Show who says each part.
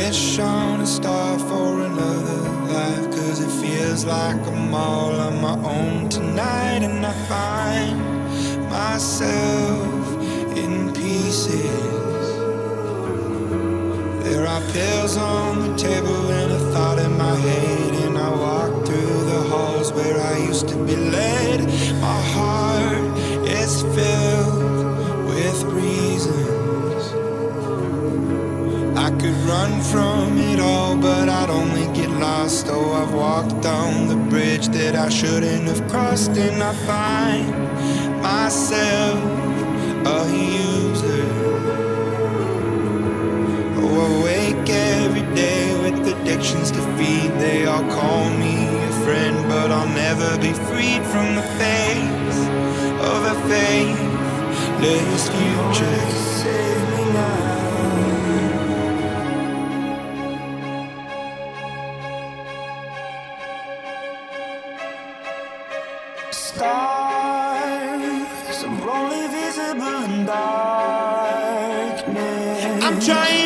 Speaker 1: a star for another life. Cause it feels like I'm all on my own tonight, and I find myself in pieces. There are pills on the table and a thought in my head, and I walk through the halls where I used to be led. My heart run from it all, but I'd only get lost. Oh, I've walked down the bridge that I shouldn't have crossed, and I find myself a user. Oh, I wake every day with addictions to feed. They all call me a friend, but I'll never be freed from the face of a faithless future. Save me now. stars. I'm only visible in darkness. I'm trying.